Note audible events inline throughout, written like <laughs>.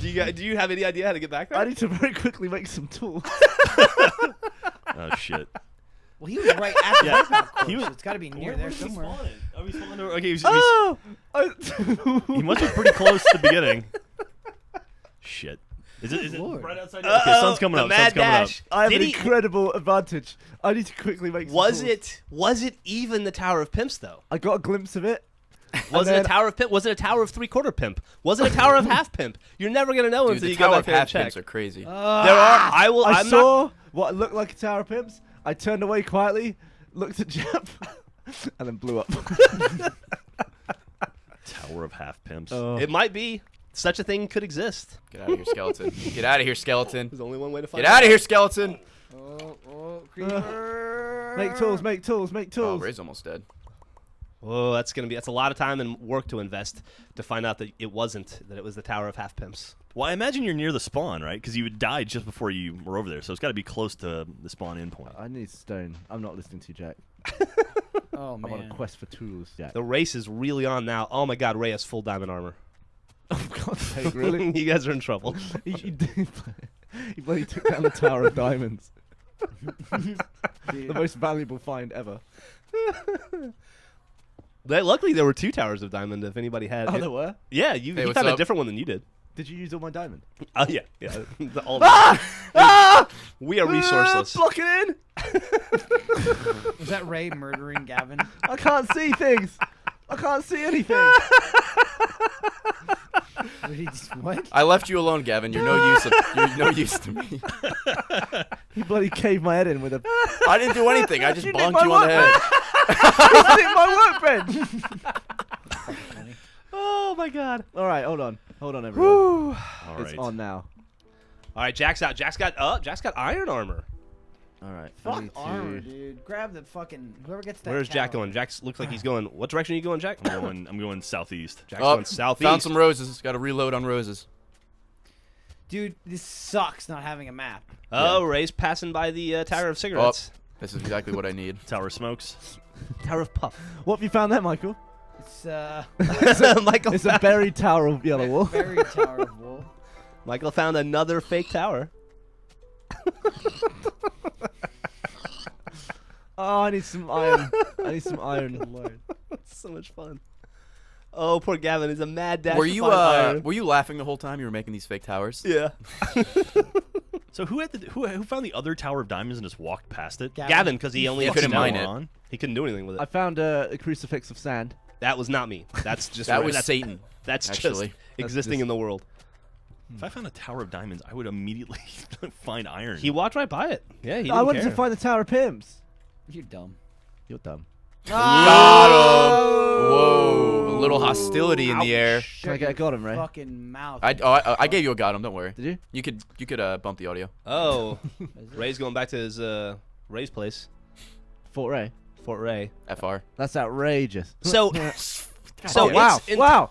Do you got, do you have any idea how to get back there? I need to <laughs> very quickly make some tools. <laughs> Oh shit. Well, he was right at the Yeah. base map He course, was- so it's got to be near there somewhere. Oh, he's falling over. Okay, he's, he's, oh! Ah! I- <laughs> he must be pretty close to the beginning. Shit. Is it? Is it Lord. right outside? Okay, sun's coming the up. mad sun's coming dash. up. I have Did an he- incredible advantage. I need to quickly make some Was tools. it was it even the Tower of Pimps though? I got a glimpse of it. <laughs> Was And it a Tower of Pimp? Was it a Tower of three quarter pimp? Was it a Tower of <laughs> half pimp? You're never gonna know Dude, until you go back there and half check. pimps are crazy. Uh, there are. I will. I I'm not. saw what looked like a tower of pimps. I turned away quietly, looked at <laughs> Geoff, and then blew up. Tower of half pimps. Oh. It might be. Such a thing could exist. Get out of here, skeleton. Get out of here, skeleton. There's only one way to find. Get out of here, skeleton. Oh, oh, creeper. make tools, make tools, make Oh, tools. Ray's almost dead. Oh, that's gonna be. That's a lot of time and work to invest to find out that it wasn't. That it was the Tower of half pimps. Well, I imagine you're near the spawn, right? Because you would die just before you were over there, so it's got to be close to the spawn endpoint. I need stone. I'm not listening to you, Jack. <laughs> Oh man, I'm on a quest for tools, Jack. The race is really on now. Oh my God, Ray has full diamond armor. <laughs> Oh, God's <laughs> sake, really? you guys are in trouble. he, he, did- he bloody took down the Tower of Diamonds. the most valuable find ever. They- luckily, there were two towers of diamond. If anybody had, Oh, there were? yeah, you, Hey, you what's found a up? different one than you did. Did you use all my diamond? Oh yeah, yeah. <laughs> <laughs> The- all Ah! we are resourceless. Ah, block it in! <laughs> Was that Ray murdering Gavin? I can't see things! I can't see anything! Did he just, what? I left you alone, Gavin. You're no use. Of, you're no <laughs> use to me. <laughs> he bloody caved my head in with a. I didn't do anything. I just <laughs> You did bonked my you on the head. My workbench! Oh my god. Alright, hold on. Hold on, everyone. All It's on now. All right, Jack's out. Jack's got uh, Jack's got iron armor. Alright. Fuck armor, dude. Grab the fucking whoever gets that. Where's Jack going? Jack looks like he's <sighs> going. What direction are you going, Jack? I'm going. I'm going southeast. Jack's Oh, going southeast. Found some roses. Got to reload on roses. Dude, this sucks not having a map. oh, Ray's passing by the uh, Tower of Cigarettes. This is exactly what I need. <laughs> Tower of smokes. <laughs> Tower of Puff. What have you found there, Michael? It's uh, <laughs> Michael. It's a buried tower of yellow wool. very Tower of Wool. Michael found another fake tower. Oh, I need some iron. I need some iron. <laughs> Lord. so much fun. Oh, poor Gavin. He's a mad dash. Were you uh, iron. were you laughing the whole time you were making these fake towers? Yeah. <laughs> So who had the who, who found the other Tower of Diamonds and just walked past it? Gavin. Gavin, because he only He couldn't mine it. on. He couldn't do anything with it. I found a, a crucifix of sand. that was not me. That's <laughs> just That Ray. was that's, Satan. That's actually. just existing just- in the world. If I found a Tower of Diamonds, I would immediately <laughs> find iron. He walked right by it. Yeah, he didn't I wanted care. to find the Tower of Pimps. You're dumb. You're dumb. Got him. Whoa. A little hostility in the air. Can I get a got him, Ray? Fucking mouth. I, oh, I, I gave you a got him. Don't worry. Did you? You could you could uh, bump the audio. Oh, <laughs> Ray's going back to his uh, Ray's place, Fort Ray. Fort Ray. Fr. That's outrageous. So, Oh, <laughs> so wow. wow.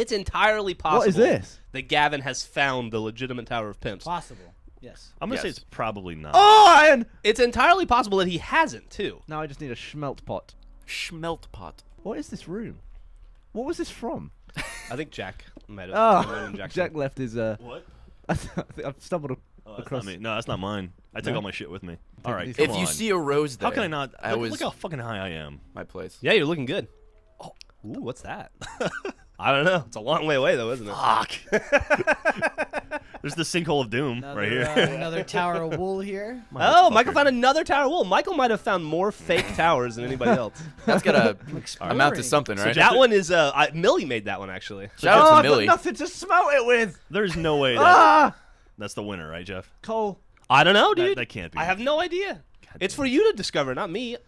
It's entirely possible. What is this? That Gavin has found the legitimate Tower of Pimps. Possible. Yes. I'm gonna say it's probably not. Oh, and It's entirely possible that he hasn't too. Now I just need a schmelt pot. Schmelt pot. What is this room? What was this from? I think Jack might have. Oh, <laughs> might have been Jackson. Jack left his. Uh, What? <laughs> I think I've stumbled. Oh, that's Across- not me. No, that's not mine. I took No? all my shit with me. All right, these- come If you see a rose there, how can I not? I look, was look how fucking high I am. my place. Yeah, you're looking good. Oh, ooh, what's that? <laughs> I don't know. It's a long way away though, isn't it? Fuck. <laughs> There's the sinkhole of doom Another, right here. uh, another Tower of Wool here. <laughs> Oh, Michael found another tower of wool. Michael might have found more fake towers than anybody else. That's gotta Exploring. amount to something, So right? that one is uh, I, Millie made that one actually. Shout oh, out to Millie. nothing to smelt it with. There's no way that Ah, that's the winner, right, Geoff? Cole. I don't know, That, dude. that can't be. I have no idea. It's for you to discover, not me. Uh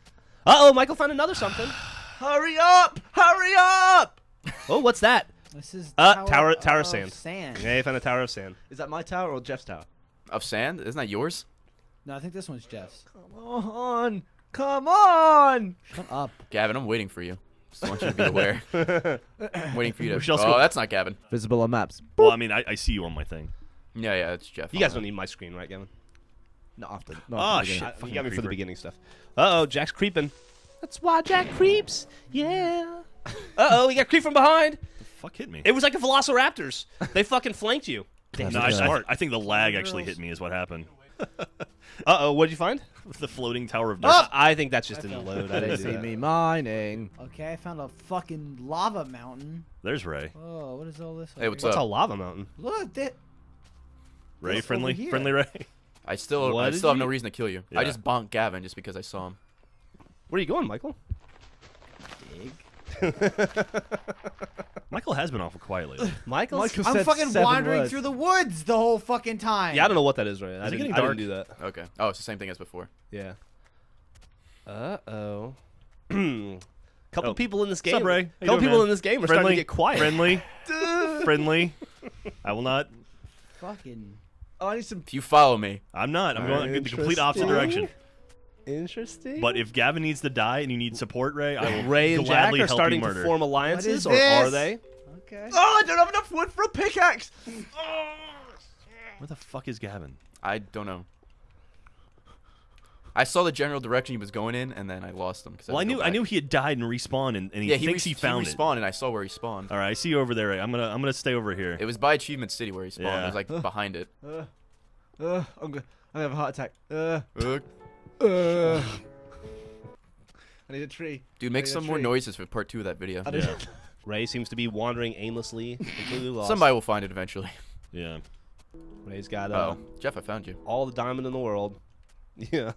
oh, Michael found another something. <sighs> <sighs> <sighs> Hurry up! Hurry up! Oh, what's that? This is Uh, tower- tower of of sand. Sand. Yeah, he found a tower of sand. Is that my tower or Geoff's tower? Of sand? Isn't that yours? No, I think this one's Geoff's. Come on! Come on! Shut up. Gavin, I'm waiting for you. Just want you to be aware. <laughs> I'm waiting for you to. We should also oh, go- that's not Gavin. Visible on maps. well, I mean, I, I see you on my thing. Yeah, yeah, it's Geoff. You guys don't need my screen, right, Gavin? Not often. Oh, Not after the shit. I- you got me for the beginning stuff. Uh oh, Jack's creeping. That's why Jack creeps. Yeah. Uh oh, we got creep from behind. fuck hit me? It was like the Velociraptors. They fucking flanked you. <laughs> Damn, no, I, I, smart. I think the lag actually hit me. Is what happened. <laughs> Uh oh, what'd you find? <laughs> the floating tower of death. I think that's just in the load. I They didn't do see that. me mining. Okay, I found a fucking lava mountain. There's Ray. Oh, what is all this? Hey, what's What's up? a lava mountain? Look, that. Ray, friendly, friendly Ray. I still, What I still have you- no reason to kill you. Yeah. I just bonked Gavin just because I saw him. Where are you going, Michael? Dig. <laughs> Michael has been awful quiet lately. <laughs> Michael. Michael I'm said fucking seven wandering words. through the woods the whole fucking time. Yeah, I don't know what that is, right? I it didn't, getting I didn't dark? do that. Okay. Oh, it's the same thing as before. Yeah. Uh oh. <clears throat> Couple Oh. people in this game. What's up, Ray? How you Couple doing, people man? in this game are friendly, starting to get quiet. Friendly, <laughs> friendly. I will not. Fucking. Oh, I need some. If you follow me, I'm not. I'm going in the complete opposite Interesting. direction. Interesting. But if Gavin needs to die and you need support, Ray, I will Ray and Jack gladly are help starting you to murder. form alliances, or this? are they? Okay. Oh, I don't have enough wood for a pickaxe. <laughs> Where the fuck is Gavin? I don't know. I saw the general direction he was going in, and then I lost him. 'cause Well, I had to knew go I knew he had died and respawned, and, and he yeah, he, thinks re- he found it. respawned, and I saw where he spawned. All right, I see you over there, Ray. I'm gonna I'm gonna stay over here. It was by Achievement City where he spawned. Yeah. It was like behind it. Uh, uh, I'm gonna. I have a heart attack. Uh, Ugh. Uh. I need a tree. Dude, make some a more noises for part two of that video. Yeah. <laughs> Ray seems to be wandering aimlessly, completely lost. Somebody will find it eventually. yeah. Ray's got uh, Oh, Geoff, I found you. all the diamond in the world. <laughs> Yeah.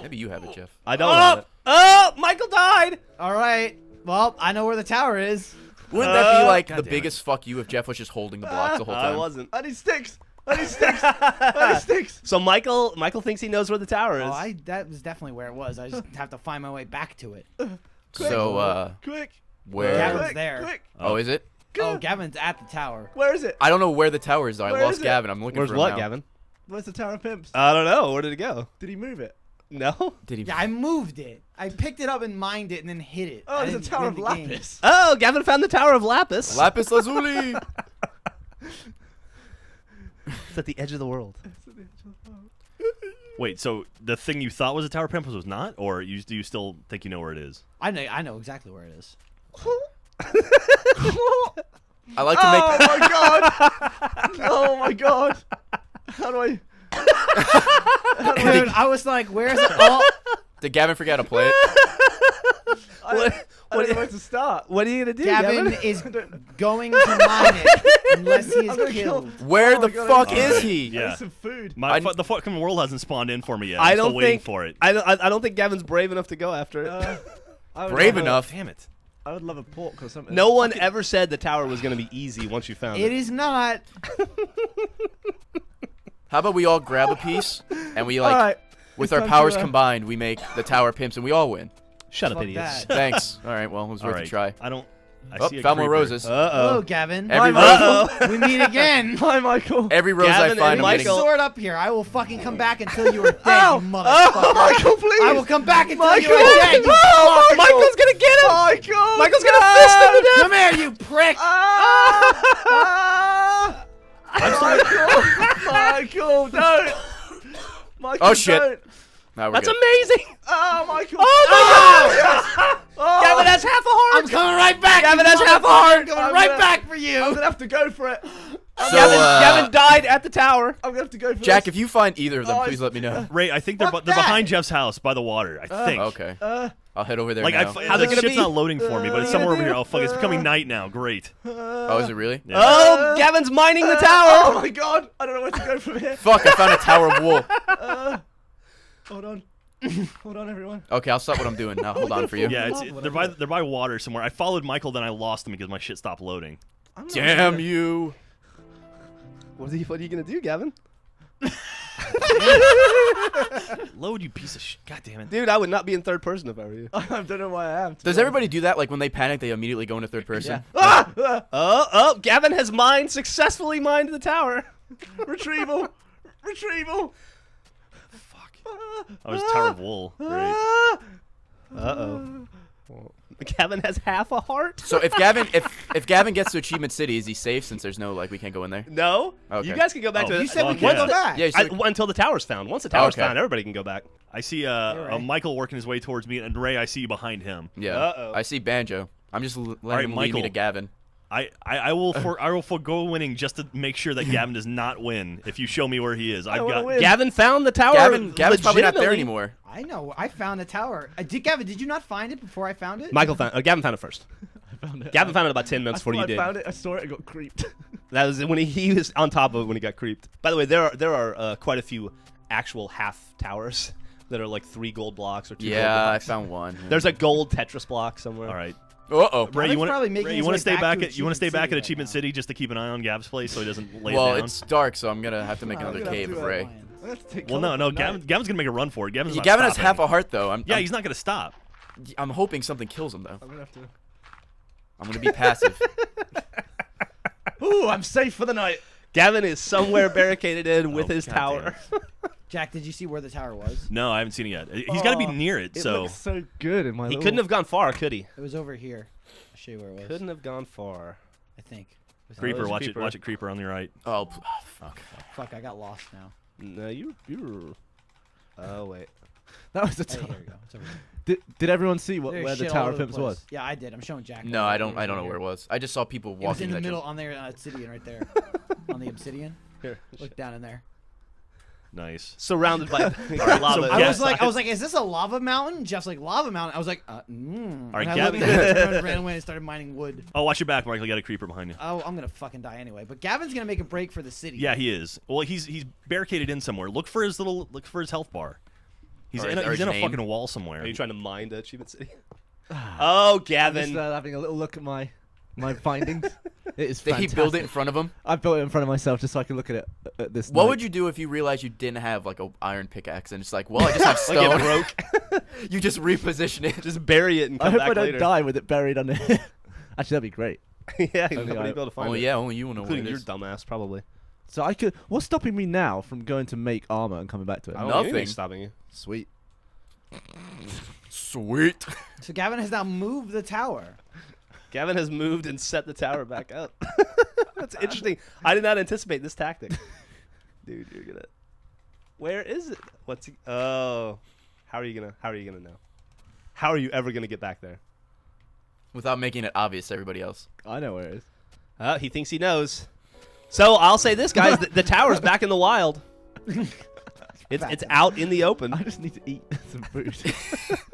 Maybe you have it, Geoff. I don't have it. Oh, Michael died. All right. Well, I know where the tower is. Wouldn't that Uh, be like God the damn it. biggest fuck you if Geoff was just holding the blocks the whole time? I wasn't. I need sticks. I need sticks. I need sticks. So Michael, Michael thinks he knows where the tower is. Oh, I that was definitely where it was. I just have to find my way back to it. So, uh, Quick. where? Gavin's quick, there. Quick. Oh, is it? Oh, Gavin's at the tower. Where is it? I don't know where the tower is though. I Where lost? Gavin. I'm looking Where's for him what, now. Gavin? Where's the Tower of Pimps? I don't know. Where did it go? Did he move it? No. Did he? Yeah, I moved it. I picked it up and mined it and then hit it. Oh, I there's a Tower of the game. Lapis. Oh, Gavin found the Tower of Lapis. Lapis Lazuli. <laughs> It's at the edge of the world. <laughs> <laughs> Wait, so the thing you thought was a tower of pimples was not, or you do you still think you know where it is? I know. I know exactly where it is. <laughs> I like to make. Oh my god! Oh my god! How do I? Dude, I was like, "Where's it?" Did Gavin forget how to play it? <laughs> I, What- I what- don't know where to start. What are you gonna do, Gavin Gavin? is <laughs> going to mine it unless he <laughs> is gonna kill- killed. Where Oh the God, fuck I- is he? I Yeah. need some food. My I- the fucking world hasn't spawned in for me yet. I'm I still don't waiting think for it. I don't. I, I don't think Gavin's brave enough to go after it. Uh, Brave love a- enough. Damn it! I would love a pork or something. no one ever said the tower was gonna be easy once you found It it. is not. How about we all grab a piece and we like, All right. With our powers to, uh, combined, we make the tower pimps and we all win. Shut up, idiots. that. Thanks. <laughs> all right. Well, it was worth right, a try. I don't. I Oh, see found more roses. Uh Hello, oh. Gavin. Every Hi, rose, Michael. <laughs> we meet again. <laughs> Hi, Michael. every rose Gavin I find, I'm Michael- getting. Sword up here. I will fucking come back until you are dead, Ow! you motherfucker. Oh, Michael, please. I will come back until Michael. you are dead. You Oh. Michael. Michael's gonna get him. Michael. Michael's gonna fist him to death. Come here, you prick. Ah! Michael, Michael, don't. Michael, Oh, shit. Don't. Now That's good. amazing. Oh, <laughs> Michael. Oh my God! Oh, <laughs> Gavin has half a heart. I'm coming right back. Gavin you has half a heart. motherfucker. Coming I'm right gonna- back for you. I'm gonna have to go for it. <laughs> So, Gavin, uh, Gavin died at the tower. I'm gonna have to go for it. Jack, this. if you find either of them, Oh, please let me know. Ray, I think they're they're behind Geoff's house by the water. I think. Okay, Uh, I'll head over there Like now. f- How's the it gonna shit's be? not loading for me, but it's Uh, somewhere over here. Oh fuck! It's becoming night now. Great. oh, is it really? Yeah. Oh, Gavin's mining the tower. Oh my god! I don't know where to go from here. Fuck! I found a tower of wool. Hold on. <laughs> hold on, everyone. Okay, I'll stop what I'm doing now. Hold on for <laughs> you. Yeah, it's, they're by they're by water somewhere. I followed Michael, then I lost him because my shit stopped loading. Damn gonna- you! What are you, what are you gonna do, Gavin? <laughs> Load, you piece of shit! God damn it! Dude, I would not be in third person if I were you. I don't know why I am. Does be everybody do that? Like when they panic, they immediately go into third person. honest. Ah! Ah! Oh, oh, Gavin has mined successfully mined the tower. Retrieval! Retrieval! Fuck! Ah! I was Tower of Wool. Great. Uh oh. Gavin has half a heart. So if Gavin, if <laughs> if Gavin gets to Achievement City, is he safe since there's no like we can't go in there? No, Okay. you guys can go back Oh, to. you said we can't yeah. go back. Yeah, you I, said- until the tower's found. Once the tower's Okay. found, everybody can go back. I see uh, You're uh. Michael working his way towards me, and Ray, I see you behind him. yeah. Uh-oh. I see Banjo. I'm just letting right, him lead me Michael. to Gavin. I, I, I will for I will forego winning just to make sure that Gavin does not win. If you show me where he is, I've wanna got. win. Gavin found the tower. Gavin, Gavin's probably not there anymore. I know. I found the tower. Uh, did Gavin? Did you not find it before I found it? Michael found. Uh, Gavin found it first. <laughs> I found it. Gavin found it about ten I minutes before you I did. found it. I saw it. and got creeped. <laughs> That was when he, he was on top of it when he got creeped. By the way, there are there are uh, quite a few actual half towers <laughs> that are like three gold blocks or two. gold Yeah, I found one. There's a gold Tetris block somewhere. All right, Uh oh. Ray, you want probably making Ray, you want to stay back back at you want to stay Achievement back City at right Achievement. City just to keep an eye on Gav's place so he doesn't lay Well, it down. it's dark, so I'm gonna have to make another cave of Ray. I'm gonna have to take well, no, no, Gavin. Gavin's gonna make a run for it. Gavin's Yeah, not Gavin has half a heart though. I'm, Yeah, I'm, he's not gonna stop. I'm hoping something kills him though. I'm gonna have to. I'm gonna be passive. <laughs> Ooh, I'm safe for the night. Gavin is somewhere barricaded in <laughs> with Oh, his God tower. <laughs> Jack, did you see where the tower was? No, I haven't seen it yet. He's got to be Oh, near it. It so looks so good in my. He little- couldn't have gone far, could he? It was over here. I'll show you where it was. Couldn't have gone far. I think. Was creeper, there's a watch creeper. it, watch it, creeper on the right. Oh, p- fuck. Fuck, I got lost now. No, you you. Oh wait. <laughs> That was the Hey, tower. here we go. It's over here. <laughs> Did, did everyone see what, There's where the shit all Tower over Pimps place. was? Yeah, I did. I'm showing Jack. No, I don't. I don't know where it was. I just saw people It was walking in the that middle jump- on there, uh, obsidian right there. <laughs> on the obsidian. Here. Look down in there. Nice. Surrounded by <laughs> lava. so I was like, I was like, is this a lava mountain? Geoff's like, lava mountain. I was like, uh, mm. All right, and I Gavin- looked at it, turned, <laughs> ran away and started mining wood. Oh, watch your back, Michael. You got a creeper behind you. Oh, I'm gonna fucking die anyway. But Gavin's gonna make a break for the city. Yeah, he is. Well, he's he's barricaded in somewhere. Look for his little look for his health bar. He's Or in a, he's in a fucking wall somewhere. Are you trying to mine the Achievement City? <sighs> oh, Gavin. I'm Gavin. just uh, having a little look at my my findings. <laughs> it is Did he fantastic. build it in front of him? I built it in front of myself just so I can look at it at- at this. What night. would you do if you realized you didn't have like a iron pickaxe and it's like, well, I just have <laughs> like stone. it broke. <laughs> you just reposition it. Just bury it and I come hope back I don't later. die with it buried under. Actually, that'd be great. yeah, Only nobody I- be able to find Oh it. yeah, only you know what including it your dumbass, probably. So I could. What's stopping me now from going to make armor and coming back to it? I don't think Nothing. anything's stopping you. Sweet. Sweet. So Gavin has now moved the tower. Gavin has moved and set the tower back up. <laughs> That's interesting. I did not anticipate this tactic. <laughs> Dude, you're gonna. Where is it? What's he? Oh, how are you gonna? How are you gonna know? How are you ever gonna get back there? Without making it obvious to everybody else. I know where it is. Uh, he thinks he knows. So I'll say this, guys: the, the tower's back in the wild. <laughs> It's it's out in the open. I just need to eat some food.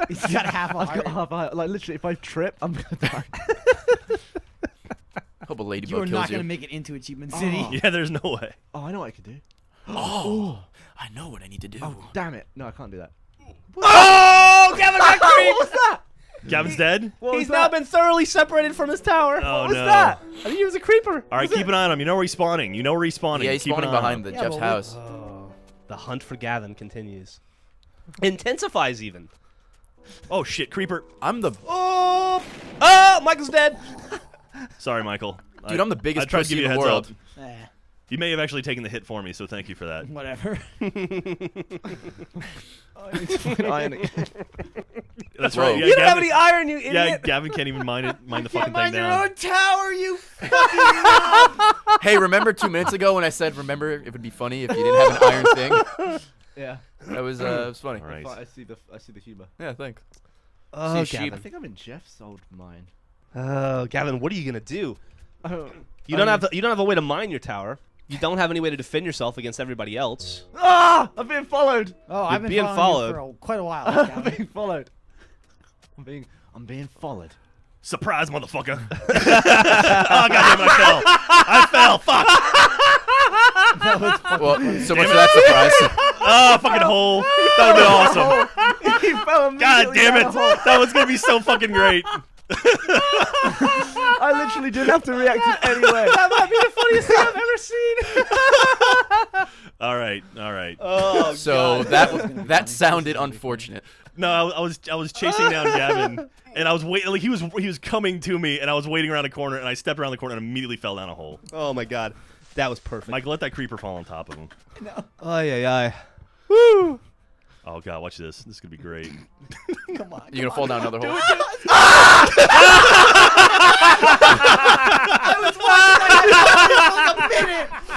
He's got half a I've got heart. half a Like literally, if I trip, I'm gonna die. <laughs> Hope a ladybug You are ladybug not kills gonna make it into Achievement City. Oh. Yeah, there's no way. Oh, I know what I could do. <gasps> Oh, I know what I need to do. Oh, damn it! No, I can't do that. Oh, <laughs> Gavin got creeped. What's that? Gavin's dead. What He's was now that? been thoroughly separated from his tower. Oh What was no. that? I think he was a creeper. All right, keep an eye on him. You know where he's spawning. You know where he's spawning. yeah, he's Keep an spawning eye behind the Yeah, Geoff's but we- house. Oh, the hunt for Gavin continues. Intensifies even. Oh shit, creeper. I'm the Oh, oh, Michael's dead. <laughs> Sorry, Michael. dude. I'm the biggest I tried to give you in a the heads world. up. Eh, You may have actually taken the hit for me, so thank you for that. whatever. I need to fucking iron it. That's Whoa. right. Yeah, you don't have any iron, you idiot. yeah, Gavin can't even mind it. Mind the <laughs> fucking thing Mind your down. own tower, you. <laughs> hey, remember two minutes ago when I said, remember it would be funny if you didn't have an iron thing? Yeah. That was uh, it was funny. All right. I see the I see the humor. Yeah, thanks. Oh, See, I Gavin. think I'm in Geoff's old mine. Oh, Gavin, what are you gonna do? <laughs> Oh, You don't have the, you don't have a way to mine your tower. You don't have any way to defend yourself against everybody else. ah! I'm being followed. Oh, I've been being following followed. you for a, quite a while. <laughs> I'm Gavin. being followed. I'm being I'm being followed. Surprise, motherfucker! <laughs> oh goddamn! I fell. I fell. Fuck! Well, so much for that surprise. <laughs> Oh, fucking hole. That would have been oh. awesome. he fell God damn it! That was gonna be so fucking great. I literally didn't have to react in any way. That might be the funniest thing I've ever seen. <laughs> All right, all right. Oh, So that that sounded unfortunate. No, I, I was I was chasing down Gavin, and I was waiting. Like he was he was coming to me, and I was waiting around a corner, and I stepped around the corner and immediately fell down a hole. oh my God, that was perfect. Mike, let that creeper fall on top of him. <laughs> Ay, ay, ay. Woo! Oh god, watch this. This is gonna be great. <laughs> Come on. You're gonna fall down another hole. <laughs>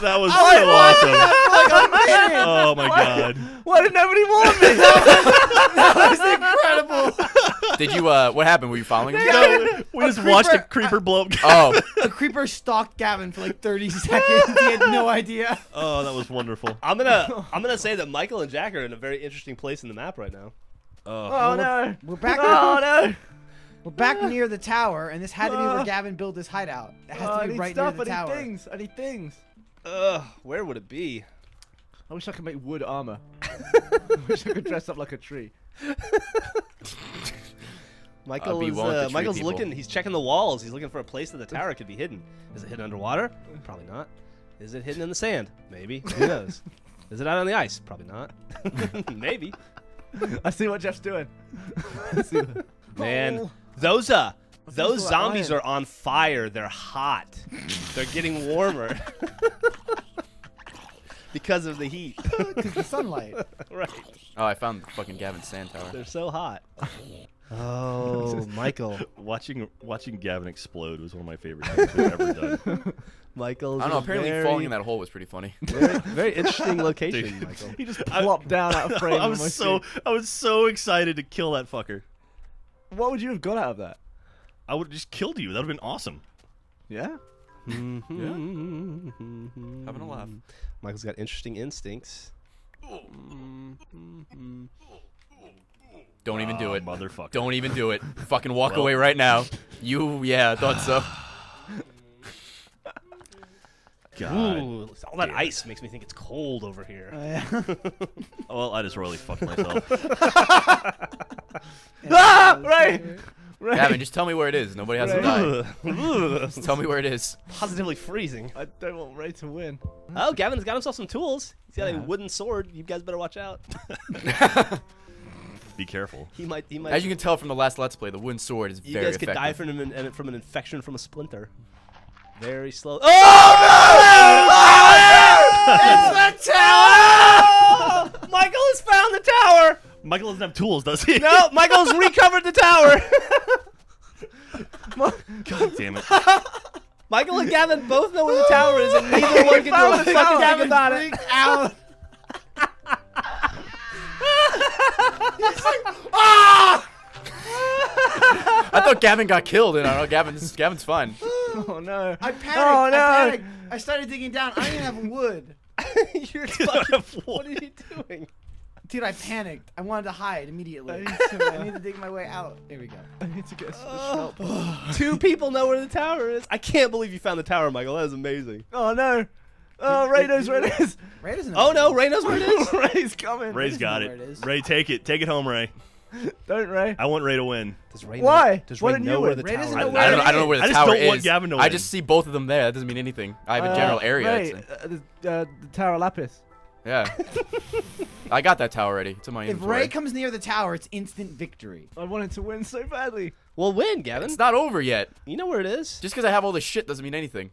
That was so awesome. Like a minute. Oh my god. Why didn't nobody warn me? That was incredible. Did you? Uh, what happened? Were you following him? No, we just watched a creeper- <laughs> creeper blow up. Oh, A <laughs> creeper stalked Gavin for like 30 <laughs> seconds. he had no idea. Oh, that was wonderful. I'm gonna I'm gonna say that Michael and Jack are in a very interesting place in the map right now. Oh, Oh no! We're back. Oh no! We're back near the tower, and this had to be where Ah. Gavin built his hideout. It has Oh, to be need right stuff. near the I tower. need things. I need things. Ugh, where would it be? I wish I could make wood armor. I wish I could dress up like a tree. Michael be is one with the uh, Michael's people. looking. He's checking the walls. He's looking for a place that the tower could be hidden. Is it hidden underwater? Probably not. Is it hidden in the sand? Maybe. Who <laughs> knows? Is it out on the ice? Probably not. <laughs> <laughs> Maybe. I see what Geoff's doing. What- Man, Oh. those uh, those zombies are on fire. They're hot. They're getting warmer because of the heat. Because the sunlight. right. oh, I found fucking Gavin Sand Tower. They're so hot. Oh, Michael. <laughs> watching watching Gavin explode was one of my favorite things we've ever done. <laughs> Michael's I don't know. Apparently, very, falling in that hole was pretty funny. <laughs> very, very interesting location, Dude. Michael. He just plopped down out of frame. I was so screen. I was so excited to kill that fucker. What would you have got out of that? I would have just killed you. That would have been awesome. Yeah. Mm-hmm. Mm-hmm. Having a laugh. Michael's got interesting instincts. Mm-hmm. Don't even do it. Motherfucker. Don't even do it. <laughs> Fucking walk Well. away right now. <laughs> You, yeah, I thought so. <sighs> God. Ooh, all that damn it. ice makes me think it's cold over here. <laughs> Well, I just royally fucked myself. Ah! Right. Right. Gavin, just tell me where it is. Nobody has to die. Just tell me where it is. Positively freezing. I don't want Ray to win. Oh, Gavin's got himself some tools. He's got a wooden sword. You guys better watch out. Be careful. He might. He might. As you can tell from the last Let's Play, the wooden sword is you very guys could die from an, from an infection from a splinter. Very slow. Oh no! it's the tower! Michael has found the tower. Michael doesn't have tools, does he? No, Michael's recovered the tower. <laughs> God damn it. Michael and Gavin both know where the tower is, and neither <laughs> one can do a fucking thing about it. Freaked out. I thought Gavin got killed, and I know Gavin's Gavin's fine. <laughs> Oh no. I panicked. Oh no. I panicked. I started digging down. I didn't have wood. <laughs> You're fucking, what are you doing? Dude, I panicked. I wanted to hide immediately. I need <laughs> to, I need to dig my way out. There we go. I need to get some oh. help. Two people know where the tower is. I can't believe you found the tower, Michael. That is amazing. Oh no. Oh, Ray knows where it is. Ray doesn't know Oh no. Ray knows where it is. Ray's coming. Ray's doesn't got know it. it is. Ray, take it. Take it home, Ray. Don't Ray. I want Ray to win. Does Ray Why? Know, does Why Ray didn't know you where win? the Ray tower doesn't is? know I where don't, it I don't know where the I just tower don't want is. Gavin to I win. just see both of them there. That doesn't mean anything. I have a general Uh, area. Ray, It's- uh, the, uh, the Tower Lapis. Yeah. <laughs> I got that tower already. It's in my If inventory. Ray comes near the tower, it's instant victory. I wanted to win so badly. Well, win, Gavin. it's not over yet. You know where it is. Just because I have all this shit doesn't mean anything.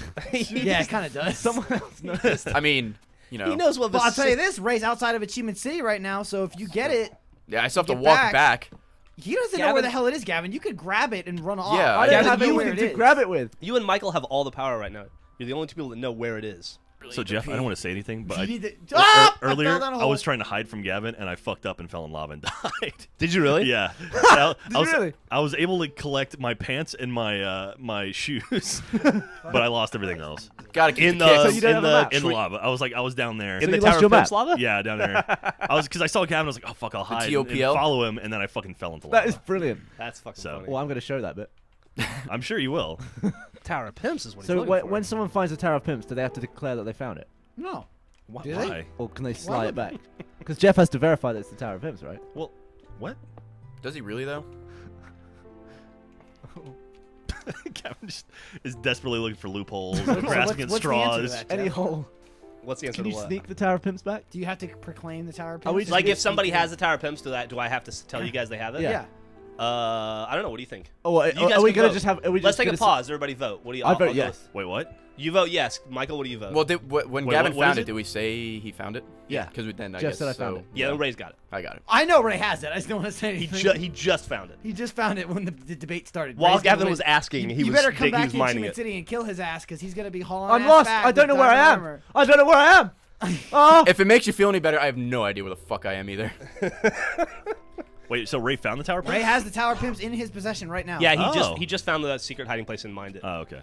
<laughs> Yeah, it kind of does. <laughs> Someone else <laughs> knows. I mean, you know. He knows what. Well, I'll tell you this: Ray's outside of Achievement City right now. So if you get it, Yeah, I still have to walk back. back. he doesn't know where the hell it is, Gavin. You could grab it and run off. Yeah, I I don't Gavin, have you anything where it to grab it with. You and Michael have all the power right now. You're the only two people that know where it is. So Geoff, I don't want to say anything, but You I, need to. ear- Ah! I earlier fell down a I hole. was trying to hide from Gavin, and I fucked up and fell in lava and <laughs> died. Did you really? yeah, <laughs> I, I you was really? I was able to collect my pants and my uh, my shoes, <laughs> but I lost everything else Gotta keep In the, the- So you in the- in lava. I was like I was down there. In the you Tower your of Pimps lava? yeah, down there. I was because I saw Gavin. I was like, oh fuck, I'll hide and, and follow him, and then I fucking fell into lava. That is brilliant. That's fucking So- funny. Well, I'm going to show that bit. I'm sure you will. <laughs> Tower of Pimps is what he's So looking when, for. when someone finds the Tower of Pimps, do they have to declare that they found it? No. Why? Do they? why? Or can they slide it back? Because Geoff has to verify that it's the Tower of Pimps, right? Well, what? Does he really though? <laughs> Gavin just is desperately looking for loopholes, <laughs> So grasping what's- at what's the answer to straws. that, Any Geoff? hole. What's the answer Can to you what? sneak the Tower of Pimps back? Do you have to proclaim the tower? of Are we Pimps? just Like if somebody has the Tower of Pimps, do that? Do I have to s- tell you guys they have it? Yeah. yeah. Uh, I don't know. What do you think? Oh, are, You guys are we going to vote. just have? Are we Let's just take a gonna s- pause. Everybody vote. What do you? I I'll- vote I'll yes. Wait, what? You vote yes. Michael, what do you vote? Well, did, wh- when Wait, Gavin what- what found is it, it? did we say he found it? Yeah. Because we then I Geoff guess said I found so- it. yeah, then Ray's got it. I got it. I know Ray has it. I just don't want to say He ju- he just found it. He just found it when the, the debate started. While Ray's gonna Gavin win. was asking, you, he you was better come dig- back to mining Achievement. City and kill his ass because he's gonna be hauling. I'm lost. I don't know where I am. I don't know where I am. Oh, If it makes you feel any better, I have no idea where the fuck I am either. <laughs> Wait, so Ray found the tower? pimps? Ray has the Tower Pimps in his possession right now. Yeah, he Oh. just he just found the secret hiding place and mined it. Oh, okay.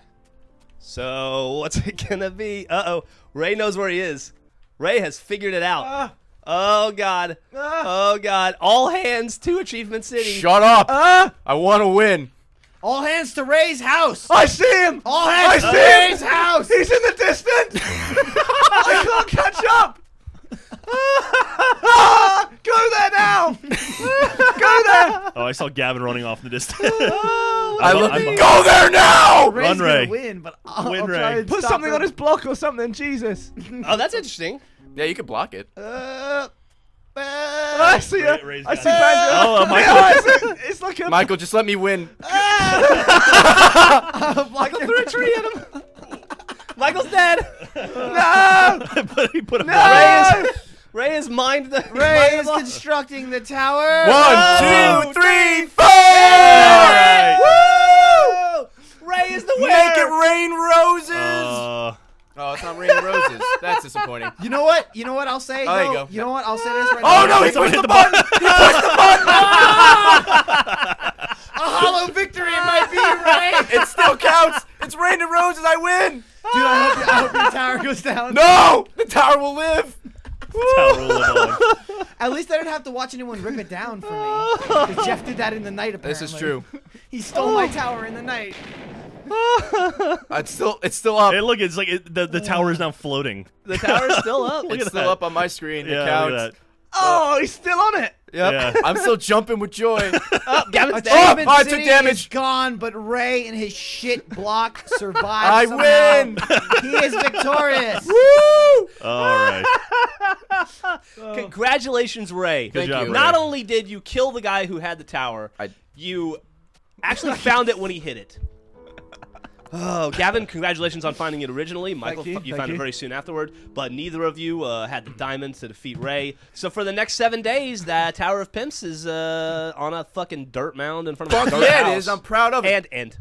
So what's it gonna be? Uh oh, Ray knows where he is. Ray has figured it out. Ah. oh god. Oh god. All hands to Achievement City. Shut up! Ah! I want to win. All hands to Ray's house. I see him! All I hands to see Ray's him! house. He's in the distance! <laughs> I can't catch up! Ah! Go there now! Go there! Oh, I saw Gavin running off in the distance. <laughs> I I'm- I'm- Go there now! Ray's Run, Ray. win, but I'll, Win, I'll Ray. try and Put something him. on his block or something, Jesus. <laughs> Oh, that's interesting. Yeah, you can block it. Uh, I see Ray- it. Ray's I see. Banjo. Oh, uh, <laughs> Michael. Yeah, it's, a- it's like a. Michael, just let me win. Michael Threw a tree at him. Michael's dead. No! But he put a No! Ray is Ray is mined the <laughs> Ray is constructing the tower. One, two, three, four! Alright. Woo! Ray is the winner. Make it rain roses! Uh, oh, it's not raining roses. <laughs> That's disappointing. You know what? You know what I'll say? Oh, there you go. You know what? I'll say this right Oh now. no, he <laughs> pushed the button! He pushed the button! A hollow victory it might be, Ray. It still counts! It's raining roses, I win! Dude, I hope, I hope your tower goes down. No! The tower will live! Tower will live on. At least I don't have to watch anyone rip it down for me. <laughs> Geoff did that in the night, apparently. This is true. <laughs> He stole my oh. tower in the night. <laughs> It's still it's still up. Hey, look, it's like it, the the tower is now floating. The tower's still up. Look it's still that. up on my screen. Yeah, it look counts. at that. Oh, he's still on it. Yep. Yeah. <laughs> I'm still jumping with joy. <laughs> Oh, Gavin's Achievement dead. Oh, I took City damage. is gone, but Ray and his shit block <laughs> I survived. win! He is victorious. Woo! All right. Congratulations, Ray. Good Thank job, you. Ray. Not only did you kill the guy who had the tower, I- you actually found it when he hit it. Oh, Gavin, congratulations on finding it originally. Michael, you, you found it very soon afterward, but neither of you uh, had the diamonds to defeat Ray. So for the next seven days, that Tower of Pimps is uh, on a fucking dirt mound in front of Fuck a dirt yeah, house. it is. I'm proud of it. And end.